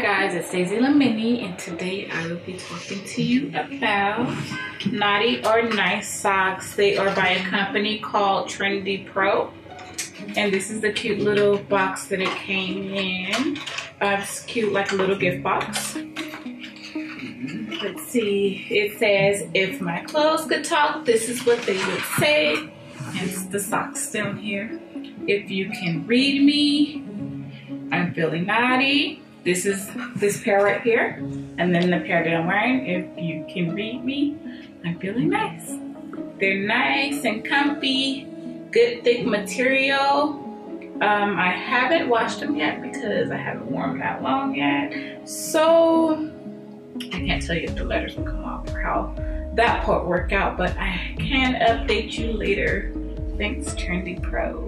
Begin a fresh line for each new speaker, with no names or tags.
guys, it's Daisy Lamini and today I will be talking to you about Naughty or Nice socks. They are by a company called Trinity Pro. And this is the cute little box that it came in. Uh, it's cute like a little gift box. Let's see, it says, if my clothes could talk, this is what they would say. It's the socks down here. If you can read me, I'm feeling naughty this is this pair right here. And then the pair that I'm wearing, if you can read me, I'm feeling nice. They're nice and comfy, good thick material. Um, I haven't washed them yet because I haven't worn them that long yet. So I can't tell you if the letters will come off or how that part worked out, but I can update you later. Thanks, Trendy Pro.